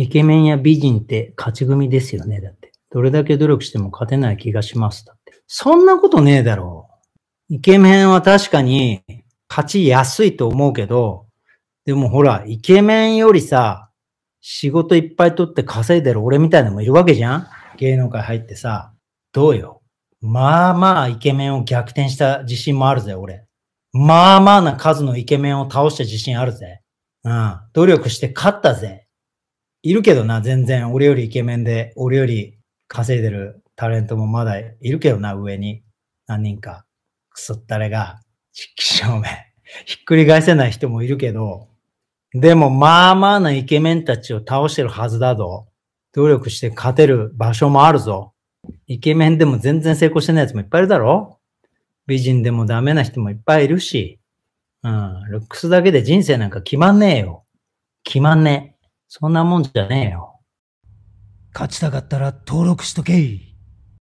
イケメンや美人って勝ち組ですよね、だって。どれだけ努力しても勝てない気がします、だって。そんなことねえだろう。イケメンは確かに勝ちやすいと思うけど、でもほら、イケメンよりさ、仕事いっぱい取って稼いでる俺みたいなのもいるわけじゃん？芸能界入ってさ。どうよ？まあまあイケメンを逆転した自信もあるぜ、俺。まあまあな数のイケメンを倒した自信あるぜ。うん。努力して勝ったぜ。いるけどな、全然。俺よりイケメンで、俺より稼いでるタレントもまだいるけどな、上に。何人か。くそったれが、実機証明。ひっくり返せない人もいるけど、でもまあまあなイケメンたちを倒してるはずだぞ。努力して勝てる場所もあるぞ。イケメンでも全然成功してないやつもいっぱいいるだろ美人でもダメな人もいっぱいいるし。うん。ルックスだけで人生なんか決まんねえよ。決まんねえ。そんなもんじゃねえよ。勝ちたかったら登録しとけい。